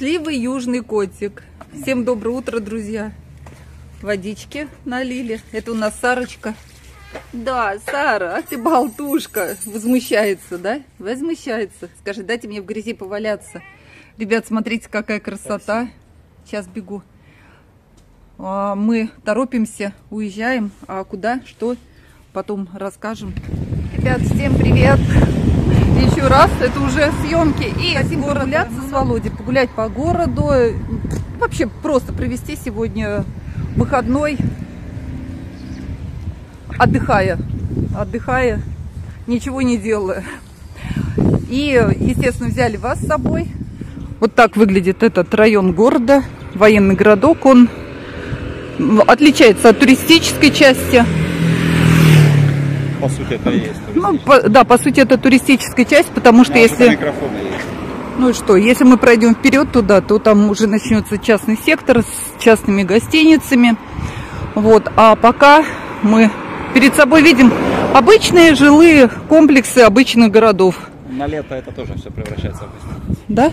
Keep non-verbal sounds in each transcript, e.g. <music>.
Счастливый южный котик. Всем доброе утро, друзья. Водички налили. Это у нас Сарочка. Да, Сара, а ты болтушка. Возмущается, да? Возмущается. Скажи, дайте мне в грязи поваляться. Ребят, смотрите, какая красота. Сейчас бегу. А, мы торопимся, уезжаем. А куда, что, потом расскажем. Ребят, всем привет! Еще раз, это уже съемки. И хотим прогуляться с Володей, погулять по городу. Вообще просто провести сегодня выходной, отдыхая. Отдыхая, ничего не делая. И, естественно, взяли вас с собой. Вот так выглядит этот район города, военный городок. Он отличается от туристической части. По сути, это и есть. Ну, по, да, по сути, это туристическая часть, потому что Ну, если... Микрофоны есть. Ну и что, если мы пройдем вперед туда, то там уже начнется частный сектор с частными гостиницами. Вот, а пока мы перед собой видим обычные жилые комплексы обычных городов. На лето это тоже все превращается в гостиницу. Да?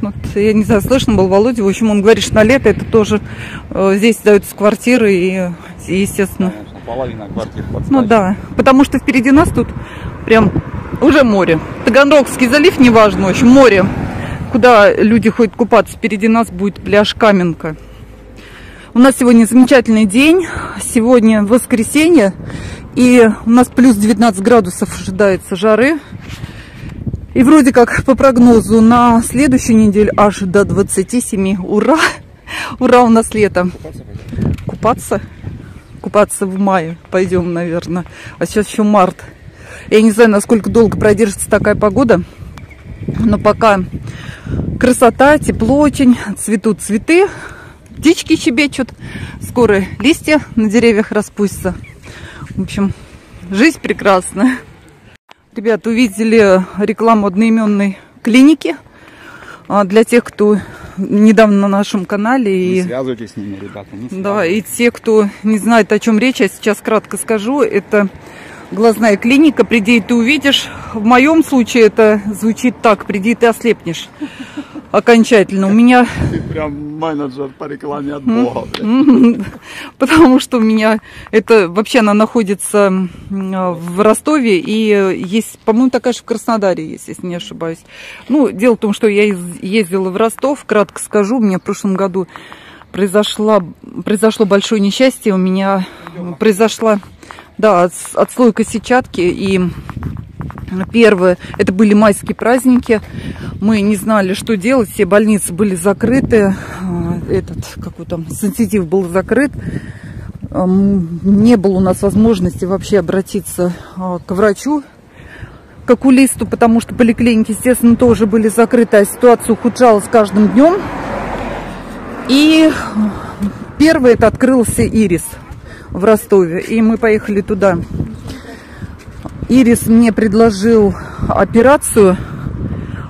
Вот, я не знаю, слышно был Володя, в общем, он говорит, что на лето это тоже э, здесь даются квартиры и, и, естественно, Конечно, половина квартир под Ну да, потому что впереди нас тут прям уже море. Таганрогский залив, неважно, общем, море, куда люди ходят купаться. Впереди нас будет пляж Каменка. У нас сегодня замечательный день. Сегодня воскресенье. И у нас плюс 19 градусов ожидается жары. И вроде как по прогнозу на следующую неделю аж до 27. Ура! Ура, у нас лето. Купаться? Купаться? В мае пойдем, наверное. А сейчас еще март. Я не знаю, насколько долго продержится такая погода. Но пока красота, тепло очень, цветут цветы, птички щебечут, скоро листья на деревьях распустятся. В общем, жизнь прекрасная. Ребята, увидели рекламу одноименной клиники а, для тех, кто недавно на нашем канале. Не И, связывайтесь с ними, ребята. Не да, и те, кто не знает, о чем речь, я сейчас кратко скажу. Это глазная клиника. Приди, и ты увидишь. В моем случае это звучит так. Приди, и ты ослепнешь. Окончательно. У меня Ты прям менеджер по рекламе от Бога. <laughs> Потому что у меня это вообще она находится в Ростове и есть, по-моему, такая же в Краснодаре есть, если не ошибаюсь. Ну, дело в том, что я ездила в Ростов, кратко скажу, у меня в прошлом году произошла, произошло большое несчастье, у меня произошла, да, отс- отслойка сетчатки и Первое, это были майские праздники. Мы не знали, что делать. Все больницы были закрыты. А, Этот, какой там, сенситив был закрыт. Не было у нас возможности вообще обратиться а, к врачу, к окулисту, потому что поликлиники, естественно, тоже были закрыты, а ситуация ухудшалась каждым днем. И первый это открылся Ирис в Ростове. И мы поехали туда. Ирис мне предложил операцию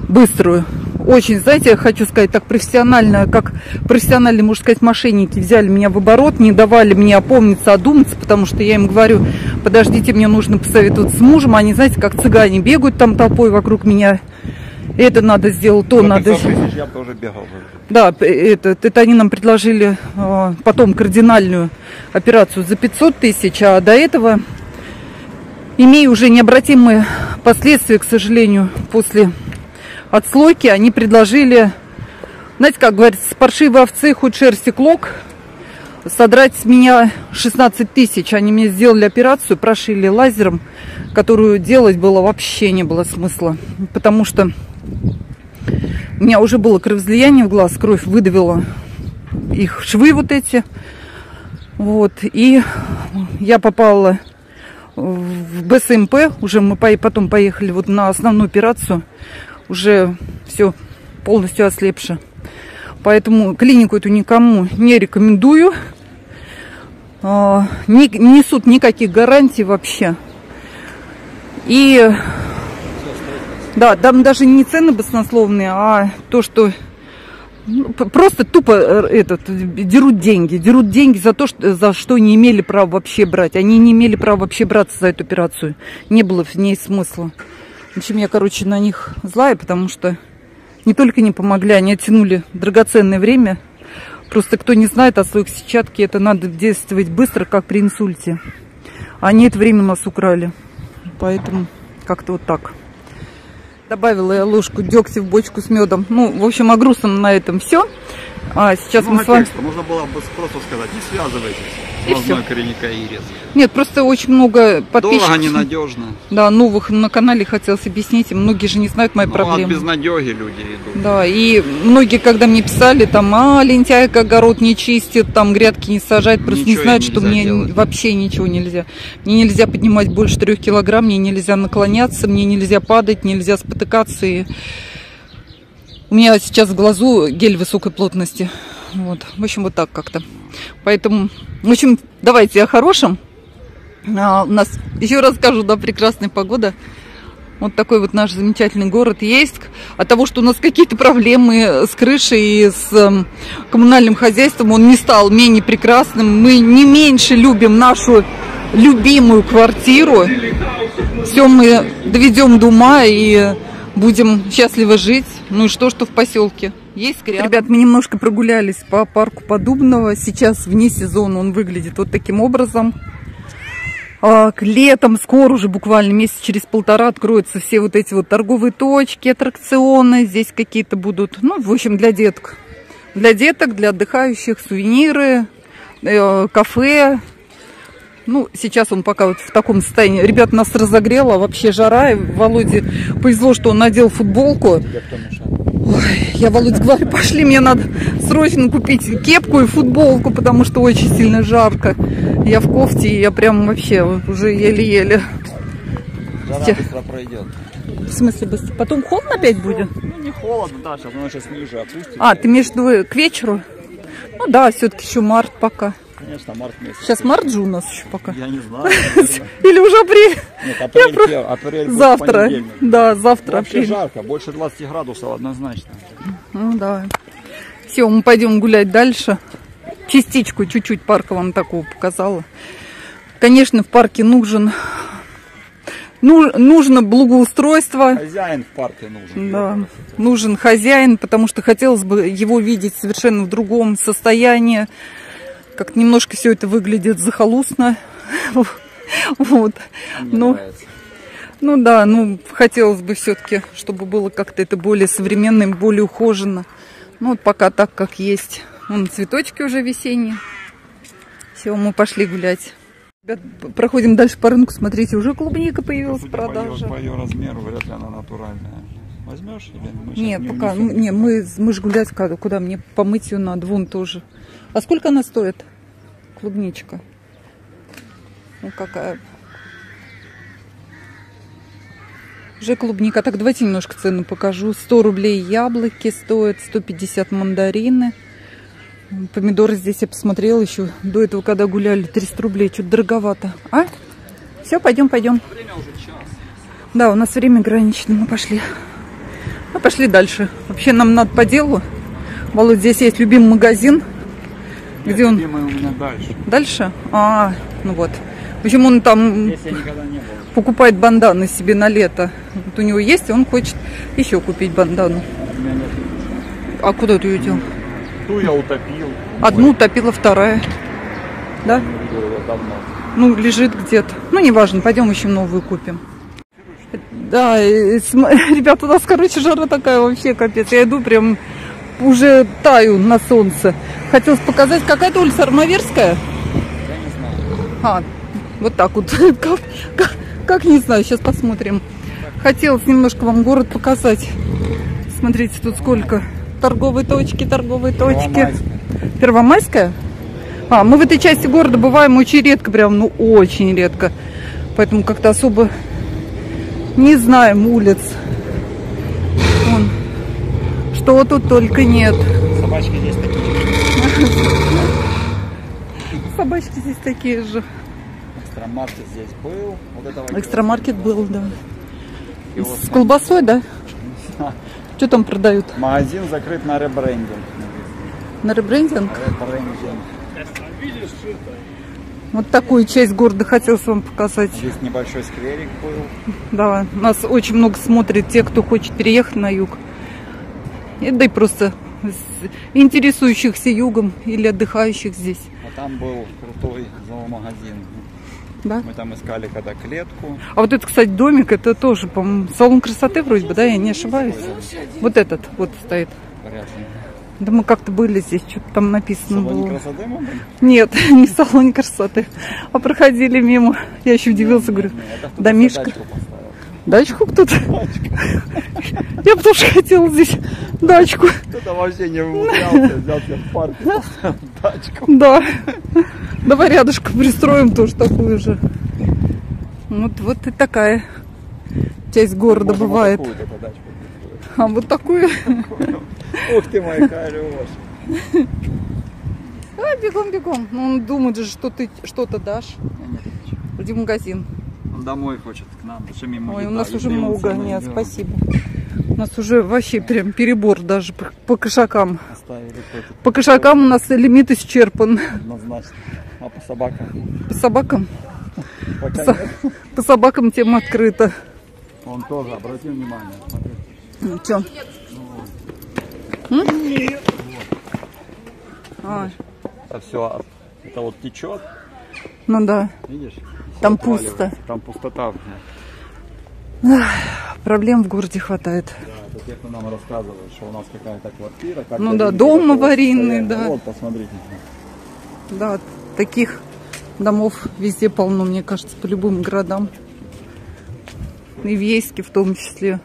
быструю. Очень, знаете, я хочу сказать, так профессионально, как профессиональные, можно сказать, мошенники взяли меня в оборот, не давали мне опомниться, одуматься, потому что я им говорю, подождите, мне нужно посоветоваться с мужем. Они, знаете, как цыгане бегают там толпой вокруг меня. Это надо сделать, то За надо... 500 тысяч я тоже бегал. Да, это, это они нам предложили э, потом кардинальную операцию за 500 тысяч, а до этого, имея уже необратимые последствия, к сожалению, после отслойки, они предложили, знаете, как говорится, с паршивой овцы хоть шерсти клок, содрать с меня 16 тысяч. Они мне сделали операцию, прошили лазером, которую делать было вообще не было смысла, потому что у меня уже было кровоизлияние в глаз, кровь выдавила их швы вот эти. Вот. И я попала в БСМП. Уже мы по- потом поехали вот на основную операцию. Уже все полностью ослепше. Поэтому клинику эту никому не рекомендую. А, Не несут никаких гарантий вообще. И да, там даже не цены баснословные, а то, что просто тупо э, этот, дерут деньги. Дерут деньги за то, что, за что не имели права вообще брать. Они не имели права вообще браться за эту операцию. Не было в ней смысла. В общем, я, короче, на них злая, потому что не только не помогли, они оттянули драгоценное время. Просто кто не знает о своих сетчатке, это надо действовать быстро, как при инсульте. Они это время у нас украли. Поэтому как-то вот так. Добавила я ложку дегтя в бочку с медом. Ну, в общем, о грустном на этом все. А сейчас мы с вами... текста. Можно было бы просто сказать, не связывайтесь И всё. коренника ирис. Нет, просто очень много подписчиков. Дорого, ненадежно. Да, новых на канале хотелось объяснить. И многие же не знают мои Ну, проблемы. от безнадеги люди идут. Да, и многие, когда мне писали, там, а, лентяйка огород не чистит, там, грядки не сажает, просто Ничего не знают, что мне делать. вообще ничего нельзя. Мне нельзя поднимать больше трех килограмм, мне нельзя наклоняться, мне нельзя падать, нельзя спотыкаться. И... У меня сейчас в глазу гель высокой плотности. Вот. В общем, вот так как-то. Поэтому, в общем, давайте о хорошем. А, у нас, еще раз скажу, да, прекрасная погода. Вот такой вот наш замечательный город Ейск. От того, что у нас какие-то проблемы с крышей и с эм, коммунальным хозяйством, он не стал менее прекрасным. Мы не меньше любим нашу любимую квартиру. Все мы доведем до ума и будем счастливо жить. Ну и что, что в поселке. Есть рядом. Ребят, мы немножко прогулялись по парку Подубного. Сейчас вне сезона он выглядит вот таким образом. А, к летом, скоро уже буквально месяц через полтора откроются все вот эти вот торговые точки, аттракционы. Здесь какие-то будут, ну, в общем, для деток. Для деток, для отдыхающих, сувениры, э, кафе. Ну, сейчас он пока вот в таком состоянии. Ребят, нас разогрело, вообще жара. И Володе повезло, что он надел футболку. Ой, я Володь говорю, пошли, мне надо срочно купить кепку и футболку, потому что очень сильно жарко. Я в кофте, и я прям вообще уже еле-еле. Жара быстро пройдет. В смысле, быстро? Потом холодно опять будет? Ну, не холодно, да, сейчас оно сейчас ниже опустится. А, ты между к вечеру? Ну да, все-таки еще март пока. Конечно, март месяц. Сейчас март же у нас еще пока. Я не знаю. <laughs> Или уже апрель? Нет, апрель, пе- апрель Завтра. Да, завтра Вообще апрель. жарко, больше 20 градусов однозначно. Ну да. Все, мы пойдем гулять дальше. Частичку, чуть-чуть парка вам такого показала. Конечно, в парке нужен, ну, нужно благоустройство. Хозяин в парке нужен. Да, нужен хозяин, потому что хотелось бы его видеть совершенно в другом состоянии. Как немножко все это выглядит захолустно. <laughs> Вот. Ну, ну да, ну хотелось бы все-таки, чтобы было как-то это более современно и более ухоженно. Ну вот пока так, как есть. Вон цветочки уже весенние. Все, мы пошли гулять. Ребят, проходим дальше по рынку. Смотрите, уже клубника появилась Судя по ее, по ее размеру, вряд ли она натуральная. Возьмешь или мы Нет, не пока. Не, мы, мы же гулять куда, куда? Мне помыть ее надо. Вон тоже. А сколько она стоит? Клубничка. Ну какая. Уже клубника. Так, давайте немножко цену покажу. 100 рублей яблоки стоят, 150 мандарины. Помидоры здесь я посмотрела еще до этого, когда гуляли, 300 рублей. Что-то дороговато. А? Все, пойдем, пойдем. Да, у нас время ограничено, мы пошли. Мы пошли дальше. Вообще нам надо по делу. Володь, здесь есть любимый магазин. Где он? Любимый у меня дальше. Дальше? А, ну вот. В общем, он там покупает банданы себе на лето. Вот у него есть, и он хочет еще купить бандану. У меня нет. А куда ты ее дел? Ту я утопил. Одну утопила, вторая. Да? Ну, лежит где-то. Ну, неважно, пойдем еще новую купим. Да, <laughs> ребята, у нас, короче, жара такая вообще, капец. Я иду прям уже таю на солнце. Хотелось показать, какая-то улица Армавирская. Я не знаю. А, вот так вот. <laughs> Как, как- как, не знаю, сейчас посмотрим. Хотелось немножко вам город показать. Смотрите, тут сколько. Торговые точки, торговые точки. Первомайская. Первомайская? А, мы в этой части города бываем очень редко, прям, ну, очень редко. Поэтому как-то особо не знаем улиц. Что тут только нет. Собачки здесь такие. <laughs> Собачки здесь такие же. Экстрамаркет здесь был. Вот этого Экстрамаркет был, да. С колбасой, да? <laughs> Что там продают? Магазин закрыт на ребрендинг. На ребрендинг? Ребрендинг. Вот такую часть города хотелось вам показать. Здесь небольшой скверик был. Да, нас очень много смотрит те, кто хочет переехать на юг. И, да и просто интересующихся югом или отдыхающих здесь. А там был крутой зоомагазин. Да? Мы там искали когда клетку. А вот этот, кстати, домик, это тоже, по-моему, салон красоты вроде бы, да, я не ошибаюсь. Вот этот вот стоит. Порядочный. Да мы как-то были здесь, что-то там написано Салоне было. красоты мы были? Нет, <laughs> не в салоне красоты, а проходили мимо. Я еще удивился, говорю, это домишко. дачку кто-то? Я бы тоже хотела здесь дачку. Кто-то вообще не умудрялся, взял себе в парке, дачку. Да. Давай рядышком пристроим тоже такую же. Вот, вот и такая часть города Можно вот бывает. такую только дачку построить. А вот такую. Ух ты моя Калюш. А, бегом, бегом. Ну, он думает же, что ты что-то дашь. Иди в магазин. Он домой хочет к нам, зачем ему Ой, у нас уже много. Нет, спасибо. У нас уже вообще прям перебор даже по, по кошакам. По кошакам у нас лимит исчерпан. Однозначно. А по собакам? По собакам? Пока Со- нет. По собакам тема открыта. Он тоже, обрати внимание. Ну, чё? А, Это все, это вот течет, ну да, видишь? Там пусто. Там пустота. Да, проблем в городе хватает. это те, кто нам рассказывает, что у нас какая-то квартира. как Ну да, дом аварийный, да. Вот, посмотрите. Да, таких домов везде полно, мне кажется, по любым городам. И в Ейске в том числе.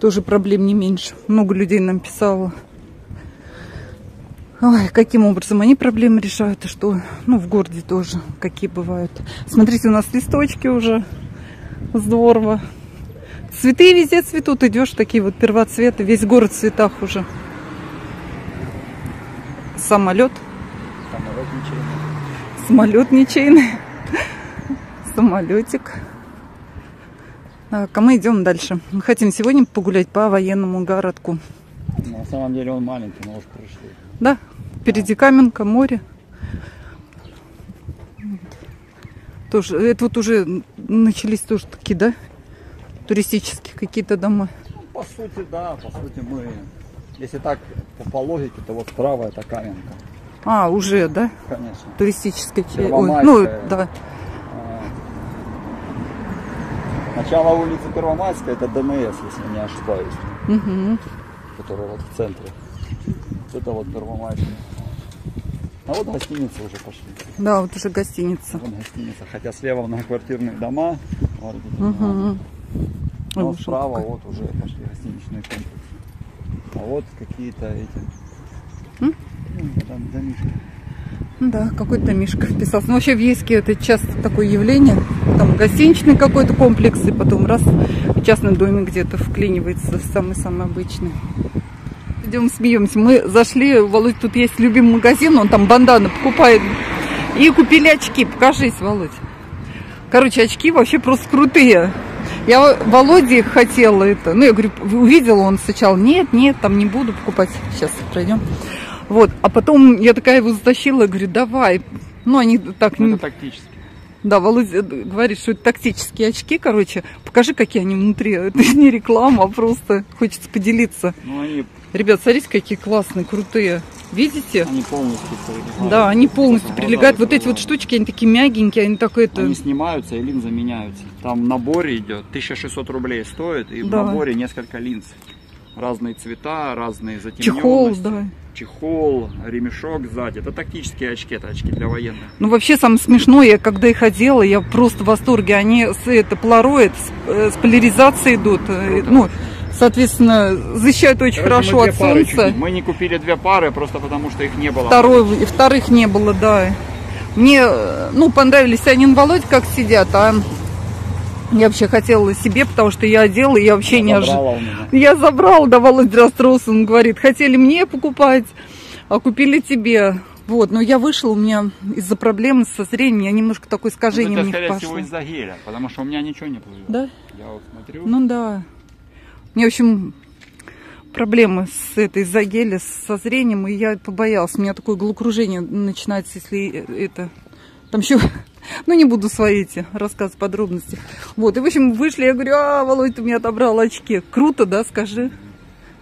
Тоже проблем не меньше. Много людей нам писало. Ой, каким образом они проблемы решают и что? Ну, в городе тоже какие бывают. Смотрите, у нас листочки уже. Здорово. Цветы везде цветут. Идешь, такие вот первоцветы. Весь город в цветах уже. Самолет. Самолет ничейный. Самолет ничейный. Самолетик. Так, а мы идем дальше. Мы хотим сегодня погулять по военному городку. На самом деле он маленький, но уж пришли. Да, впереди Каменка, море. Тоже, это вот уже начались тоже такие, да, туристические какие-то дома. Ну, по сути, да, по сути мы, если так по, по логике, то вот справа это Каменка, А, уже, да, конечно. туристическая. Ой, ну, да. А, Начало улицы Первомайская, это ДНС, если не ошибаюсь, Мгм. которая вот в центре. Это вот Первомайская. А вот гостиницы уже пошли. Да, вот уже гостиница. Вот гостиница. Хотя слева многоквартирные дома. Вот. Ой, Но вышел справа вот уже пошли гостиничные комплексы. А вот какие-то эти. М? Ну, Там домишки. Да, какой-то Мишка вписался. Ну, вообще в Ейске это часто такое явление. Там гостиничный какой-то комплекс, и потом раз частный домик где-то вклинивается, самый-самый обычный. Идем смеемся. Мы зашли, Володь, тут есть любимый магазин, он там банданы покупает. И купили очки. Покажись, Володь. Короче, очки вообще просто крутые. Я Володе их хотела это. Ну, я говорю, увидела он сначала. Нет, нет, там не буду покупать. Сейчас пройдем. Вот. А потом я такая его затащила, говорю, давай. Ну, они так... Ну, не- это тактически. Да, Володя говорит, что это тактические очки, короче. Покажи, какие они внутри. <laughs> Это не реклама, а просто хочется поделиться. Ну, они, Ребят, смотрите, какие классные, крутые. Видите? они полностью прилегают. Да, они полностью Глаза прилегают. Вот эти вот штучки, они такие мягенькие, они такой это... Они снимаются и линзы меняются. Там в наборе идет 1600 рублей стоит, и в Да. наборе несколько линз. Разные цвета, разные затемненности. Чехол, да. Чехол, ремешок сзади. Это тактические очки, это очки для военных. Ну, вообще, самое смешное, я когда их одела, я просто в восторге. Они с, это, полароид, с, э, с поляризацией идут. э, Круто. Ну, соответственно, защищают очень Короче, хорошо мы от пары солнца. чуть- Мы не купили две пары, просто потому что их не было. Второй, вторых не было, да. Мне, э, ну, понравились Анин Володь, как сидят, а я вообще хотела себе, потому что я одела, и я вообще не ожидала. Я забрала, да, Володя расстроился, он говорит, хотели мне покупать, а купили тебе. Вот, но я вышла, у меня из-за проблем со зрением, я немножко такое Ну, искажение это, у них скорее пошло. всего, из-за геля, потому что у меня ничего не плывет. Да? Я вот смотрю. Ну да. У меня, в общем, проблемы с этой из-за геля, со зрением, и я побоялась. У меня такое головокружение начинается, если это... Там еще... Ну, не буду свои эти рассказывать подробности. Вот, и, в общем, вышли, я говорю, а, Володь, ты мне отобрал очки. Круто, да, скажи?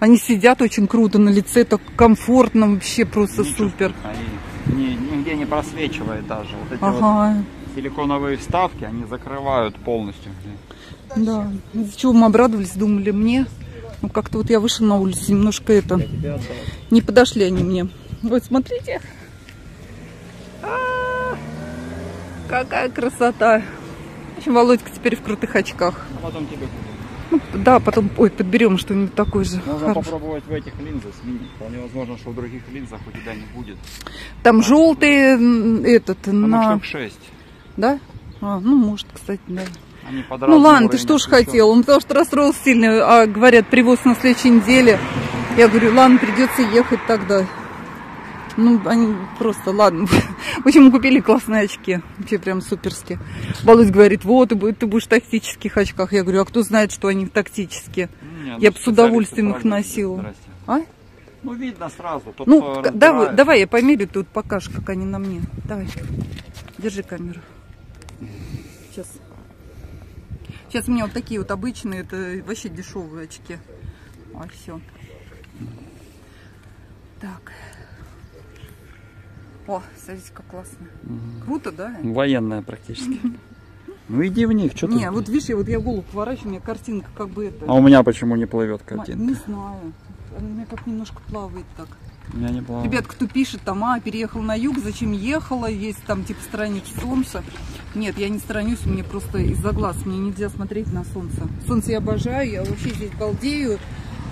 Они сидят очень круто на лице, так комфортно, вообще просто Не супер. Они ни- нигде не просвечивает даже. Вот эти вот Ага, силиконовые вставки, они закрывают полностью. да. Из-за чего мы обрадовались, думали мне. Ну, как-то вот я вышла на улицу, немножко это... Не подошли они мне. Вот, смотрите. А, Какая красота. В общем, Володька теперь в крутых очках. А потом тебе Ну, да, потом, ой, подберем что-нибудь такое же. Можно хорошее. попробовать в этих линзах сменить. Вполне возможно, что в других линзах у тебя не будет. Там желтый м, этот Там на... штук 6. Да? А, ну, может, кстати, да. Ну ладно, ты что ж хотел? Он потому что расстроился сильно, а говорят, привоз на следующей неделе. Я говорю, ладно, придется ехать тогда. Ну, они просто, ладно. <laughs> В общем, купили классные очки. Вообще прям суперские. Володь говорит, вот, ты ты будешь в тактических очках. Я говорю, а кто знает, что они тактические? Не, ну, Я б с удовольствием их носила. А? Ну, видно сразу. Тот, Ну, давай, давай я померю, ты вот покажешь, как они на мне. Давай. Держи камеру. Сейчас. Сейчас у меня вот такие вот обычные, это вообще дешевые очки. А, все. Так. О, смотрите, как классно. Круто, да? Военная практически. <laughs> Ну иди в них, что ты? Не, вот видишь, я вот я голову поворачиваю, у меня картинка как бы это. А у меня почему не плывет картинка? Не знаю. Она у меня как немножко плавает так. У меня не плавает. Ребят, кто пишет там, а, переехал на юг, зачем ехала, есть там типа сторонники солнца. Нет, я не сторонюсь, мне просто из-за глаз, мне нельзя смотреть на солнце. Солнце я обожаю, я вообще здесь балдею,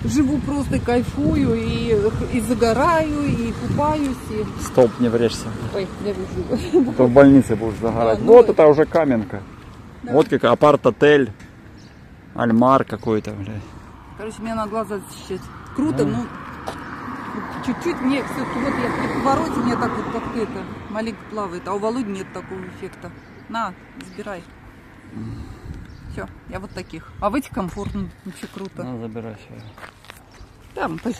живу просто и кайфую, и, и загораю, и купаюсь, и... Стоп, не врежься. Ой, я вижу. А то в больнице будешь загорать. Да, ну вот да. это уже каменка. Вот как апарт-отель. Альмар какой-то, блядь. Короче, мне надо глаза защищать. Круто, ну, вот чуть-чуть мне все-таки, вот я при повороте, мне так вот как это, маленько плавает, а у Володи нет такого эффекта. На, забирай. Все, я вот таких. А в этих комфортно, вообще круто. На, забирай себе. Там, пош-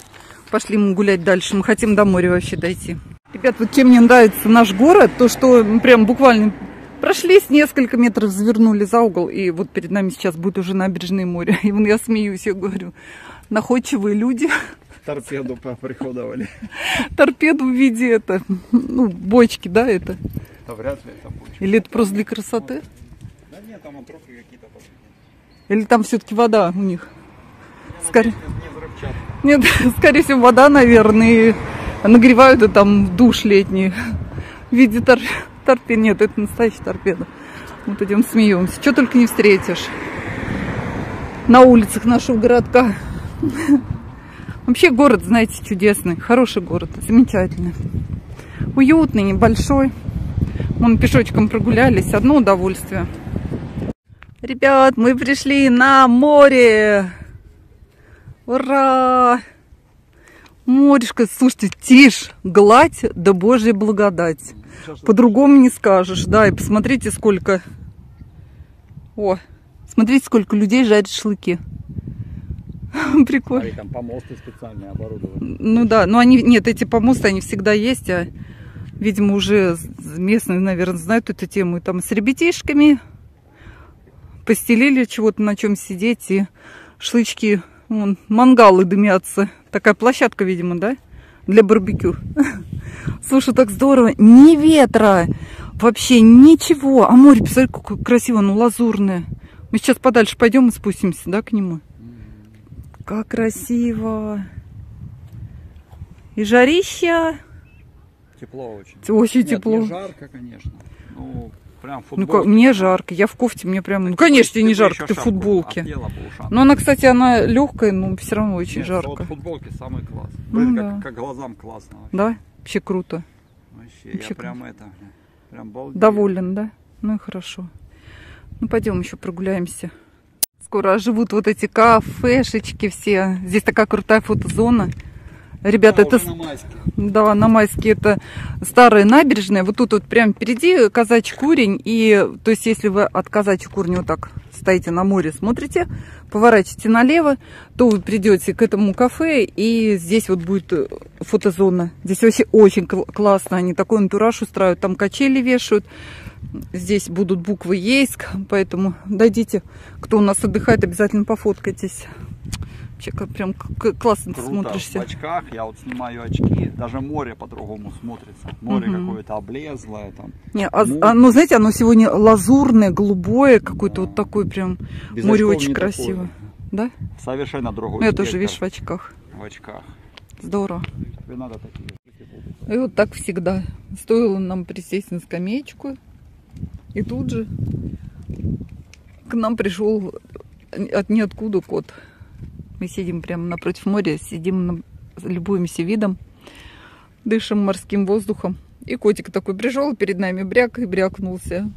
пошли мы гулять дальше, мы хотим до моря вообще дойти. Ребят, вот чем мне нравится наш город, то что мы прям буквально прошлись несколько метров, завернули за угол, и вот перед нами сейчас будет уже набережное море. <laughs> И вон я смеюсь, я говорю, находчивые люди Торпеду поприходовали. <laughs> торпеду в виде это, ну, бочки, да, это? Да вряд ли это будет. Или это просто для красоты? Нет, там отрубки какие-то пошли. Или там все-таки вода у них? Скорее, Не взрывчатка. нет, <laughs> скорее всего, вода, наверное, и нагревают и там душ летний в виде тор... торпеды. Нет, это настоящая торпеда. Вот идем смеемся. Что только не встретишь на улицах нашего городка. <laughs> Вообще город, знаете, чудесный, хороший город, замечательный. Уютный, небольшой. Вон пешочком прогулялись, одно удовольствие. Ребят, мы пришли на море. Ура! Морешка, слушайте, тишь, гладь да божья благодать. По-другому не скажешь. Да, и посмотрите, сколько... О, смотрите, сколько людей жарят шашлыки. <laughs> Прикольно. Смотри, там помосты специальные оборудованы. Ну да, но они, нет, эти помосты, они всегда есть, а, видимо, уже местные, наверное, знают эту тему. И там с ребятишками постелили чего-то, на чем сидеть, и шлычки, вон, мангалы дымятся. Такая площадка, видимо, да? Для барбекю. <laughs> Слушай, так здорово. Ни ветра, вообще ничего. А море, посмотри, какое красиво, ну лазурное. Мы сейчас подальше пойдем и спустимся, да, к нему? Как красиво. И жарища. Тепло очень. Очень Нет, тепло. не жарко, конечно. Ну, прям Ну, футболка. как, мне жарко. Я в кофте, мне прям... Ну, конечно, тебе не жарко, ты в футболке. Но она, кстати, она легкая, но все равно очень Нет, жарко. Вот футболки самый класс. Ну Блин, да. как, как глазам классно. Вообще, Да? Вообще круто. Вообще, Вообще я прям это, прям балдею. Доволен, да? Ну и хорошо. Ну, пойдем еще прогуляемся. Скоро оживут вот эти кафешечки все. Здесь такая крутая фотозона. Ребята, Да, это... на майске. Да, на Майске это старая набережная. Вот тут вот прям впереди казачий курень. И то есть, если вы от казачьего курня вот так стоите на море, смотрите, поворачиваете налево, то вы придете к этому кафе, и здесь вот будет э, фотозона. Здесь вообще очень кл- классно. Они такой антураж устраивают, там качели вешают. Здесь будут буквы ЕЙСК, поэтому дойдите, кто у нас отдыхает, обязательно пофоткайтесь. Как- прям классно ты Круто. В смотришься. очках я вот снимаю очки, даже море по-другому смотрится. Море Мгм. какое-то облезлое там. Не, а, Ну. а, ну, знаете, оно сегодня лазурное, голубое, какое-то вот такое прям, Без море очень красиво. такое. Да? Совершенно другой. Ну, я тоже, видишь, в очках. в очках. Здорово. Тебе надо такие. И вот так всегда. Стоило нам присесть на скамеечку. И тут же к нам пришел от ниоткуда кот. Мы сидим прямо напротив моря, сидим, любуемся видом, дышим морским воздухом. И котик такой пришел перед нами, бряк и брякнулся.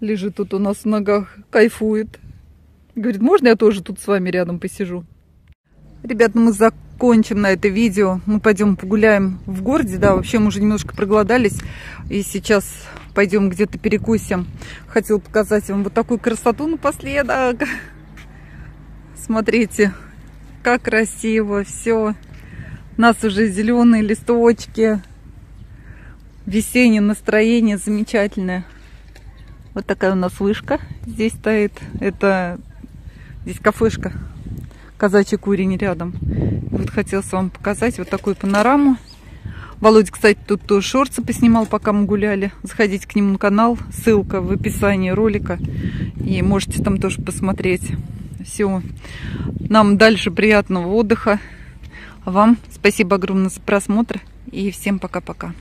Лежит тут у нас в ногах, кайфует. Говорит, можно я тоже тут с вами рядом посижу? Ребят, ну мы закончим на это видео. Мы пойдем погуляем в городе. Да, вообще мы уже немножко проголодались. И сейчас пойдем где-то перекусим. Хотел показать вам вот такую красоту напоследок. Смотрите, как красиво все. У нас уже зеленые листочки. Весеннее настроение замечательное. Вот такая у нас вышка здесь стоит. Это здесь кафешка казачья курень рядом. Вот хотелось вам показать вот такую панораму. Володя, кстати, тут шорты поснимал, пока мы гуляли. Заходите к нему на канал, ссылка в описании ролика. И можете там тоже посмотреть. Все. Нам дальше приятного отдыха. Вам спасибо огромное за просмотр. И всем пока-пока.